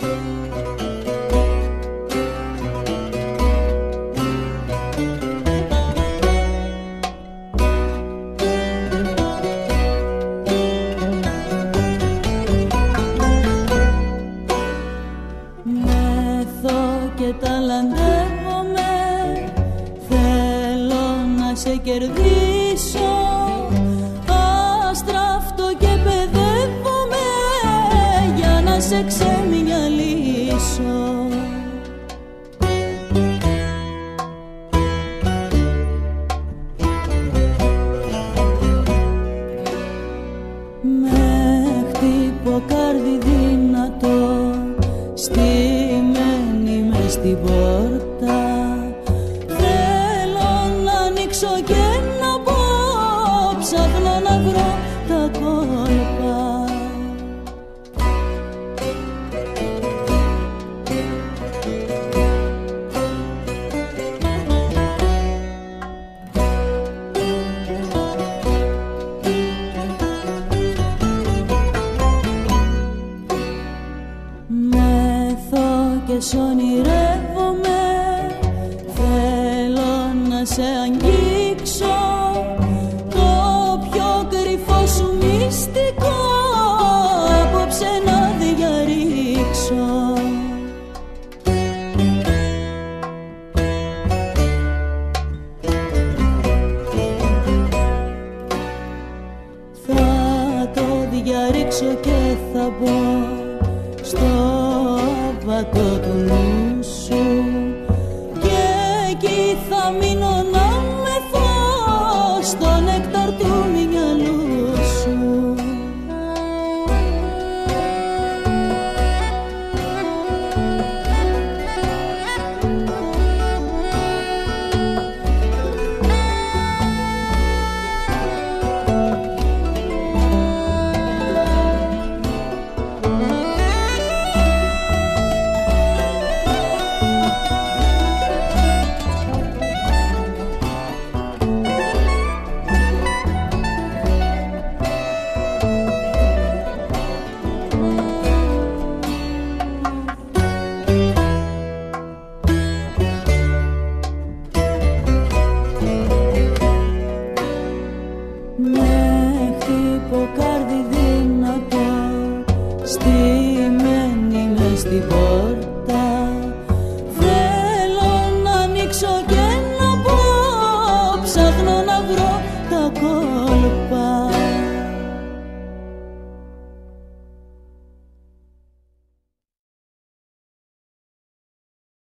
Μεθο και τα λανθάρωμε, θέλω να σε κερδίσω, αστράφτω και πεδεύωμε για να σε ζήσω χτύπω καρδι δυνατό στην μες και ονειρεύομαι. Θέλω να σε αγγίξω. Το πιο κρυφό σου μυστικό Απόψε να διαρρήξω. Θα το διαρρήξω και θα μπω στο φυλακό του νου σου και εκεί θα μείνω Θέλω να ανοίξω και να πω Ψάχνω να βρω τα κόμματα